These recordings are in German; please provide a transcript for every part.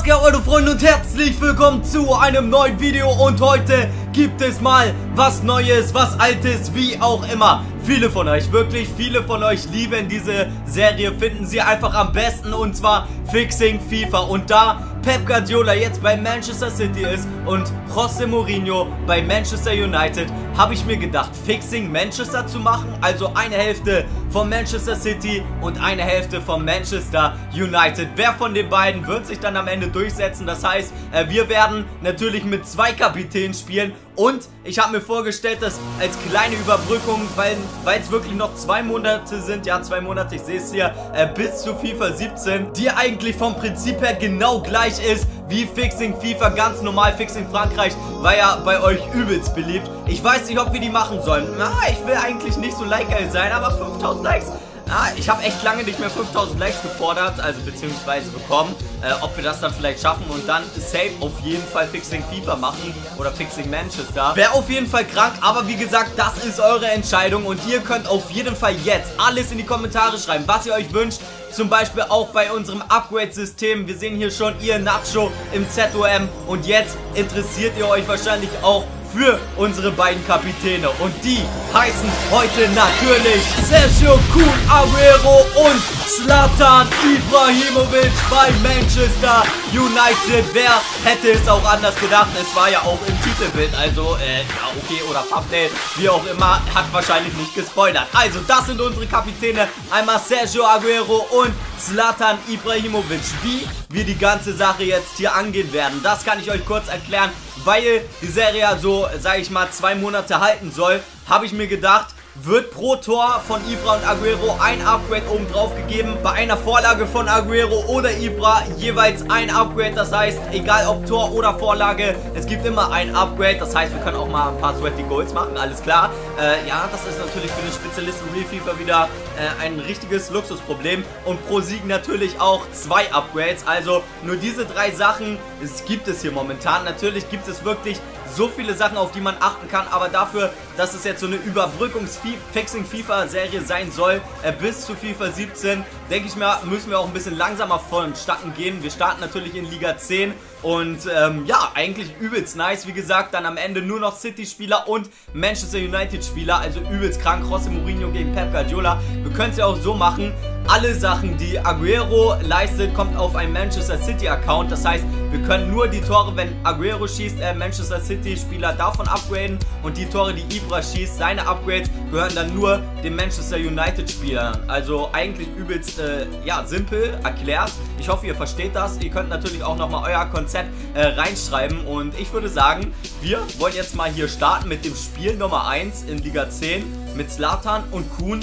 Was geht, eure Freunde und herzlich willkommen zu einem neuen Video und heute gibt es mal was Neues, was Altes, wie auch immer. Viele von euch, wirklich viele von euch lieben diese Serie, finden sie einfach am besten und zwar Fixing FIFA und da Pep Guardiola jetzt bei Manchester City ist und José Mourinho bei Manchester United, habe ich mir gedacht, Fixing Manchester zu machen, also eine Hälfte von Manchester City und eine Hälfte von Manchester United. Wer von den beiden wird sich dann am Ende durchsetzen? Das heißt, äh, wir werden natürlich mit zwei Kapitänen spielen und ich habe mir vorgestellt, dass als kleine Überbrückung, weil es wirklich noch zwei Monate sind, ja zwei Monate, ich sehe es hier, äh, bis zu FIFA 17, die eigentlich vom Prinzip her genau gleich ist wie Fixing FIFA, ganz normal. Fixing Frankreich war ja bei euch übelst beliebt. Ich weiß nicht, ob wir die machen sollen. Na, ich will eigentlich nicht so like-geil sein, aber 5000 Likes Ah, ich habe echt lange nicht mehr 5000 Likes gefordert, also beziehungsweise bekommen, äh, ob wir das dann vielleicht schaffen und dann safe auf jeden Fall Fixing FIFA machen oder Fixing Manchester. Wäre auf jeden Fall krank, aber wie gesagt, das ist eure Entscheidung und ihr könnt auf jeden Fall jetzt alles in die Kommentare schreiben, was ihr euch wünscht. Zum Beispiel auch bei unserem Upgrade-System. Wir sehen hier schon ihr Nacho im ZOM und jetzt interessiert ihr euch wahrscheinlich auch für unsere beiden Kapitäne. Und die heißen heute natürlich Sergio Kun Aguero und Zlatan Ibrahimovic bei Manchester United. Wer hätte es auch anders gedacht? Es war ja auch im Titelbild. Also, äh, ja, okay, oder Thumbnail, wie auch immer, hat wahrscheinlich nicht gespoilert. Also, das sind unsere Kapitäne. Einmal Sergio Aguero und Zlatan Ibrahimovic. Wie wir die ganze Sache jetzt hier angehen werden, das kann ich euch kurz erklären weil die Serie ja so, sage ich mal, zwei Monate halten soll, habe ich mir gedacht, wird pro Tor von Ibra und Aguero ein Upgrade oben drauf gegeben. Bei einer Vorlage von Aguero oder Ibra jeweils ein Upgrade. Das heißt, egal ob Tor oder Vorlage, es gibt immer ein Upgrade. Das heißt, wir können auch mal ein paar Sweaty Goals machen, alles klar. Äh, ja, das ist natürlich für den Spezialisten Real FIFA wieder äh, ein richtiges Luxusproblem. Und pro Sieg natürlich auch zwei Upgrades. Also nur diese drei Sachen es gibt es hier momentan. Natürlich gibt es wirklich so viele Sachen, auf die man achten kann, aber dafür, dass es jetzt so eine Überbrückungs-Fixing-FIFA-Serie sein soll, äh, bis zu FIFA 17, denke ich mir, müssen wir auch ein bisschen langsamer vonstatten gehen. Wir starten natürlich in Liga 10 und ähm, ja, eigentlich übelst nice. Wie gesagt, dann am Ende nur noch City-Spieler und Manchester United-Spieler, also übelst krank. José Mourinho gegen Pep Guardiola. Wir können es ja auch so machen, alle Sachen, die Aguero leistet, kommt auf einen Manchester City-Account. Das heißt, wir können nur die Tore, wenn Aguero schießt, äh, Manchester City-Spieler davon upgraden und die Tore, die Ibra schießt, seine Upgrades gehören dann nur den Manchester United-Spielern. Also eigentlich übelst, äh, ja, simpel erklärt. Ich hoffe, ihr versteht das. Ihr könnt natürlich auch nochmal euer Konzept äh, reinschreiben und ich würde sagen, wir wollen jetzt mal hier starten mit dem Spiel Nummer 1 in Liga 10 mit Slatan und Kuhn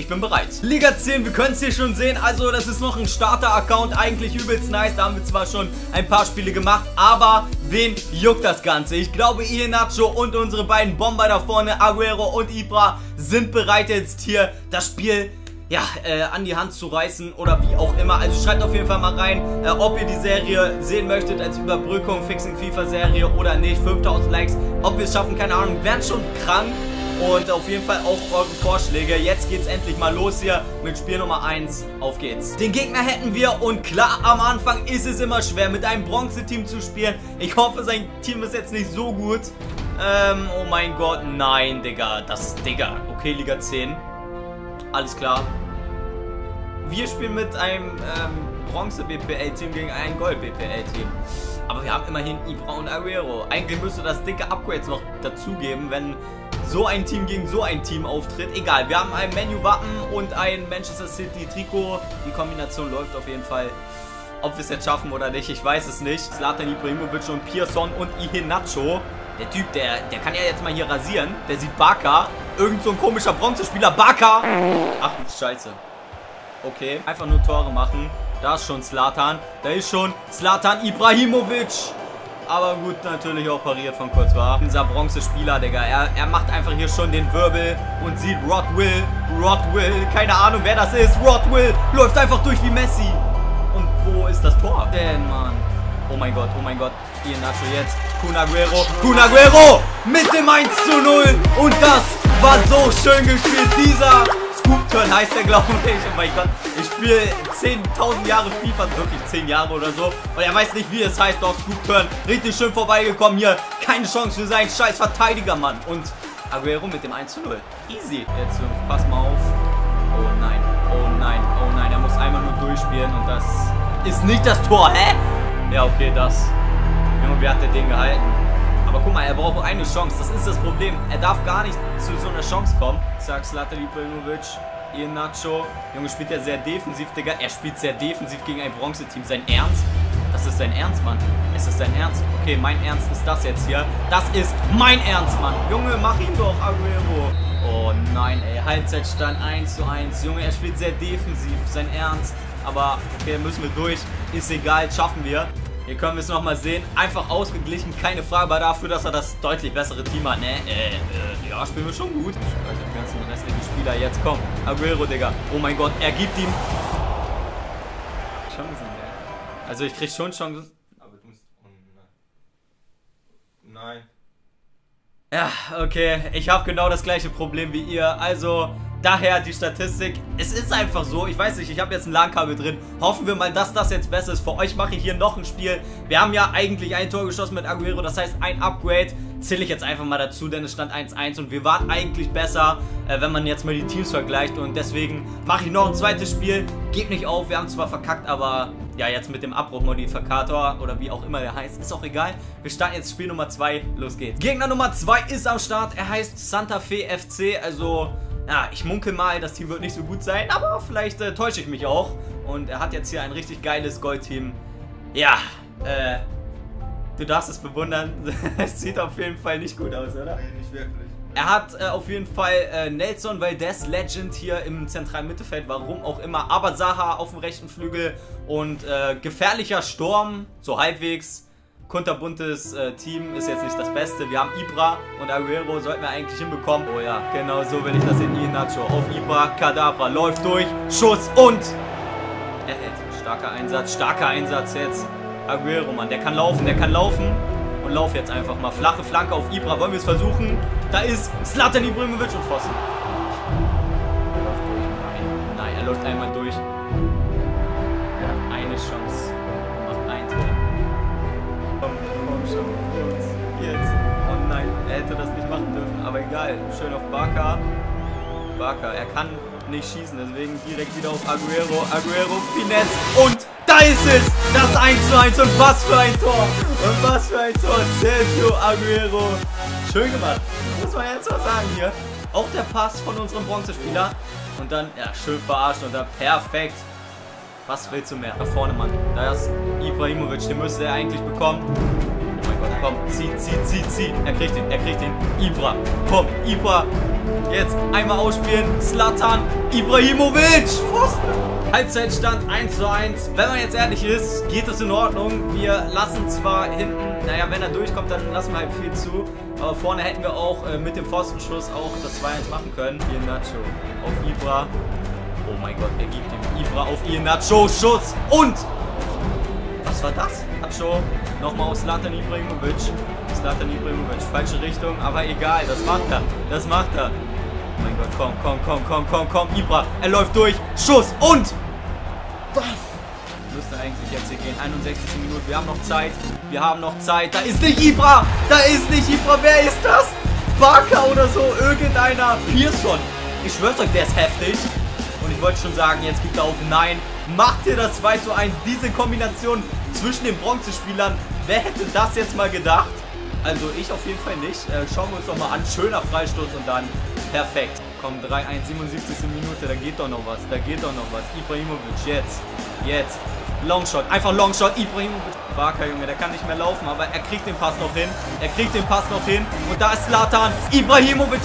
ich bin bereit. Liga 10, wir können es hier schon sehen. Also, das ist noch ein Starter-Account. Eigentlich übelst nice. Da haben wir zwar schon ein paar Spiele gemacht, aber wen juckt das Ganze? Ich glaube, Nacho und unsere beiden Bomber da vorne, Aguero und Ibra, sind bereit jetzt hier das Spiel ja, äh, an die Hand zu reißen oder wie auch immer. Also schreibt auf jeden Fall mal rein, äh, ob ihr die Serie sehen möchtet als Überbrückung, Fixing FIFA Serie oder nicht. 5000 Likes, ob wir es schaffen, keine Ahnung. Wären schon krank. Und auf jeden Fall auch eure Vorschläge. Jetzt geht's endlich mal los hier mit Spiel Nummer 1. Auf geht's. Den Gegner hätten wir und klar, am Anfang ist es immer schwer, mit einem Bronze-Team zu spielen. Ich hoffe, sein Team ist jetzt nicht so gut. Ähm, oh mein Gott, nein, Digga. Das ist, Digga. Okay, Liga 10. Alles klar. Wir spielen mit einem ähm, Bronze-BPL-Team gegen ein Gold-BPL-Team. Aber wir haben immerhin Ibra und Aguero. Eigentlich müsste das dicke Upgrades noch dazugeben, wenn so ein Team gegen so ein Team auftritt. Egal, wir haben ein Menu-Wappen und ein Manchester City-Trikot. Die Kombination läuft auf jeden Fall. Ob wir es jetzt schaffen oder nicht, ich weiß es nicht. Zlatan Ibrahimovic und Pearson und Ihenacho. Der Typ, der, der kann ja jetzt mal hier rasieren. Der sieht Baka. Irgend so ein komischer Bronzespieler. Baka! Ach Scheiße. Okay, einfach nur Tore machen. Da ist schon Zlatan. Da ist schon Zlatan Ibrahimovic aber gut, natürlich auch pariert von Courtois. Unser Bronzespieler, Digga, er, er macht einfach hier schon den Wirbel und sieht Rod Will, Rod Will, keine Ahnung, wer das ist. Rod Will läuft einfach durch wie Messi. Und wo ist das Tor denn, Mann? Oh mein Gott, oh mein Gott. Hier Nacho jetzt. Kun Aguero. Kun Aguero mit dem 1 zu 0. Und das war so schön gespielt. Dieser Scoop Turn heißt der, glaube ich. Oh mein Gott, ich spiele 10.000 Jahre FIFA, wirklich 10 Jahre oder so. Und er weiß nicht, wie es heißt, doch Scoop Turn. Richtig schön vorbeigekommen hier. Keine Chance für seinen scheiß Verteidiger, Mann. Und Aguero mit dem 1 zu 0. Easy. Jetzt, Jungs, pass mal auf. Oh nein, oh nein, oh nein. Er muss einmal nur durchspielen und das ist nicht das Tor. Hä? Ja, okay, das. Junge, wie hat der den gehalten? Aber guck mal, er braucht eine Chance. Das ist das Problem. Er darf gar nicht zu so einer Chance kommen. Zack, Zlatan Ibrahimovic. Nacho. Junge, spielt er sehr defensiv, Digga. Er spielt sehr defensiv gegen ein Bronzeteam. Sein Ernst? Das ist sein Ernst, Mann. Ist das dein Ernst? Okay, mein Ernst ist das jetzt hier. Das ist mein Ernst, Mann. Junge, mach ihn doch, Aguero. Oh nein, ey. Halbzeitstand 1 zu 1. Junge, er spielt sehr defensiv. Sein Ernst. Aber okay, müssen wir durch. Ist egal, schaffen wir. Hier können wir es nochmal sehen. Einfach ausgeglichen, keine Frage, aber dafür, dass er das deutlich bessere Team hat, ne? Äh, äh, ja, spielen wir schon gut. Also die ganzen restlichen Spieler jetzt, komm. Aguero, Digga. Oh mein Gott, er gibt ihm Chancen, ey. Also ich krieg schon Chancen. Aber du musst... Oh nein. Nein. Ja, okay. Ich habe genau das gleiche Problem wie ihr. Also, Daher die Statistik. Es ist einfach so. Ich weiß nicht, ich habe jetzt ein LAN-Kabel drin. Hoffen wir mal, dass das jetzt besser ist. Für euch mache ich hier noch ein Spiel. Wir haben ja eigentlich ein Tor geschossen mit Aguero. Das heißt, ein Upgrade zähle ich jetzt einfach mal dazu, denn es stand 1-1 und wir waren eigentlich besser, äh, wenn man jetzt mal die Teams vergleicht. Und deswegen mache ich noch ein zweites Spiel. Gebt nicht auf. Wir haben zwar verkackt, aber ja, jetzt mit dem Abbruchmodifikator oder wie auch immer der heißt, ist auch egal. Wir starten jetzt Spiel Nummer 2. Los geht's. Gegner Nummer 2 ist am Start. Er heißt Santa Fe FC. Also ja, ich munkel mal, das Team wird nicht so gut sein, aber vielleicht äh, täusche ich mich auch. Und er hat jetzt hier ein richtig geiles Goldteam. Ja, äh, du darfst es bewundern. es sieht auf jeden Fall nicht gut aus, oder? Nee, nicht wirklich. Er hat äh, auf jeden Fall äh, Nelson Valdez, Legend hier im zentralen Mittelfeld, warum auch immer. Aber Saha auf dem rechten Flügel und äh, gefährlicher Sturm, so halbwegs kunterbuntes äh, Team ist jetzt nicht das Beste. Wir haben Ibra und Aguero sollten wir eigentlich hinbekommen. Oh ja, genau so will ich das in Nacho. Auf Ibra, Kadabra, läuft durch, Schuss und er hält. Starker Einsatz, starker Einsatz jetzt. Aguero, Mann, der kann laufen, der kann laufen. Und lauf jetzt einfach mal. Flache Flanke auf Ibra, wollen wir es versuchen? Da ist Slatan Ibrahimovic und Pfosten. Nein, nein, er läuft einmal durch. Egal. Schön auf Barca. Barca, er kann nicht schießen, deswegen direkt wieder auf Aguero. Aguero, Finesse und da ist es! Das 1 zu 1 und was für ein Tor! Und was für ein Tor! Sergio Aguero. Schön gemacht. Muss man jetzt mal sagen hier. Auch der Pass von unserem Bronzespieler. Und dann, ja, schön verarscht und dann perfekt. Was willst du mehr? Da vorne, Mann. Da ist Ibrahimovic, den müsste er eigentlich bekommen. Komm, zieh, zieh, zieh, zieh. Er kriegt ihn, er kriegt ihn. Ibra. Komm, Ibra. Jetzt einmal ausspielen. Slatan. Ibrahimovic. Pfosten. Halbzeitstand 1 zu 1. Wenn man jetzt ehrlich ist, geht es in Ordnung. Wir lassen zwar hinten, naja, wenn er durchkommt, dann lassen wir halt viel zu. Aber vorne hätten wir auch äh, mit dem Pfostenschuss auch das 2-1 machen können. Hier Nacho auf Ibra. Oh mein Gott, er gibt ihm Ibra auf Nacho. Schuss. Und war das? Nacho Nochmal auf Slatan Ibrahimovic. Slatan Ibrahimovic, falsche Richtung, aber egal, das macht er. Das macht er. Oh mein Gott, komm, komm, komm, komm, komm, komm, Ibra. Er läuft durch. Schuss und... Was? Müsste eigentlich jetzt hier gehen. 61. Minute. Wir haben noch Zeit. Wir haben noch Zeit. Da ist nicht Ibra. Da ist nicht Ibra. Wer ist das? Barker oder so. Irgendeiner. Pearson. Ich schwör's euch, der ist heftig. Und ich wollte schon sagen, jetzt gibt er auf Nein. Macht ihr das 2 zu 1. Diese Kombination zwischen den Bronzespielern. Wer hätte das jetzt mal gedacht? Also ich auf jeden Fall nicht. Äh, schauen wir uns doch mal an. Schöner Freistoß und dann perfekt. Komm, 3-1, 77. Minute, da geht doch noch was. Da geht doch noch was. Ibrahimovic, jetzt. Jetzt. Longshot, einfach Longshot. Ibrahimovic. Barker, Junge, der kann nicht mehr laufen, aber er kriegt den Pass noch hin. Er kriegt den Pass noch hin. Und da ist Slatan. Ibrahimovic.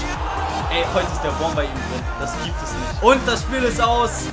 Ey, heute ist der Bomb bei ihm drin. Das gibt es. Und das Spiel ist aus.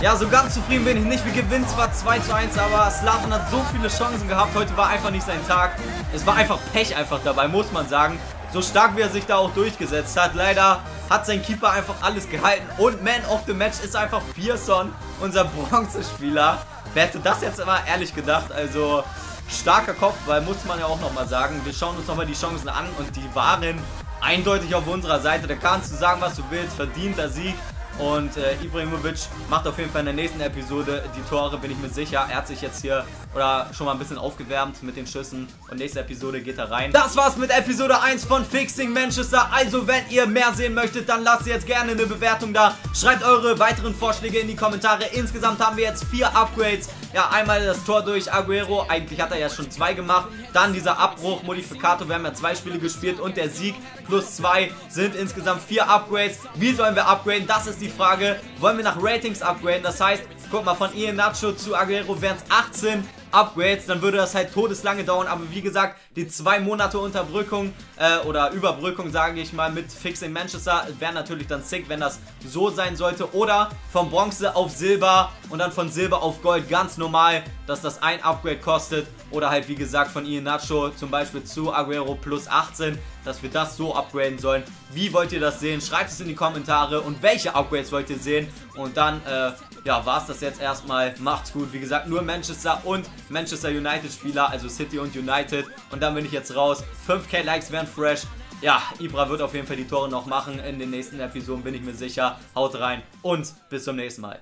Ja, so ganz zufrieden bin ich nicht. Wir gewinnen zwar 2 zu 1, aber Slatan hat so viele Chancen gehabt. Heute war einfach nicht sein Tag. Es war einfach Pech einfach dabei, muss man sagen. So stark wie er sich da auch durchgesetzt hat. Leider hat sein Keeper einfach alles gehalten. Und Man of the Match ist einfach Pearson, unser Bronzespieler. Wer hätte das jetzt immer ehrlich gedacht? Also starker Kopf, weil muss man ja auch nochmal sagen. Wir schauen uns nochmal die Chancen an und die waren eindeutig auf unserer Seite. Da kannst du sagen, was du willst. Verdienter Sieg. Und äh, Ibrahimovic macht auf jeden Fall in der nächsten Episode die Tore, bin ich mir sicher. Er hat sich jetzt hier oder schon mal ein bisschen aufgewärmt mit den Schüssen. Und nächste Episode geht er rein. Das war's mit Episode 1 von Fixing Manchester. Also wenn ihr mehr sehen möchtet, dann lasst jetzt gerne eine Bewertung da. Schreibt eure weiteren Vorschläge in die Kommentare. Insgesamt haben wir jetzt vier Upgrades. Ja, einmal das Tor durch Aguero. Eigentlich hat er ja schon zwei gemacht. Dann dieser Abbruch, Modifikator. Wir haben ja zwei Spiele gespielt und der Sieg plus zwei sind insgesamt vier Upgrades. Wie sollen wir upgraden? Das ist die Frage. Wollen wir nach Ratings upgraden? Das heißt, guck mal, von Ian Nacho zu Aguero wären es 18 Upgrades, dann würde das halt todeslange dauern, aber wie gesagt, die zwei Monate Unterbrückung äh, oder Überbrückung, sage ich mal, mit Fixing Manchester wäre natürlich dann sick, wenn das so sein sollte. Oder von Bronze auf Silber und dann von Silber auf Gold ganz normal, dass das ein Upgrade kostet. Oder halt, wie gesagt, von Ian Nacho zum Beispiel zu Aguero plus 18, dass wir das so upgraden sollen. Wie wollt ihr das sehen? Schreibt es in die Kommentare und welche Upgrades wollt ihr sehen? Und dann, äh, ja, war es das jetzt erstmal. Macht's gut. Wie gesagt, nur Manchester und Manchester United Spieler, also City und United. Und dann bin ich jetzt raus. 5k Likes wären fresh. Ja, Ibra wird auf jeden Fall die Tore noch machen in den nächsten Episoden, bin ich mir sicher. Haut rein und bis zum nächsten Mal.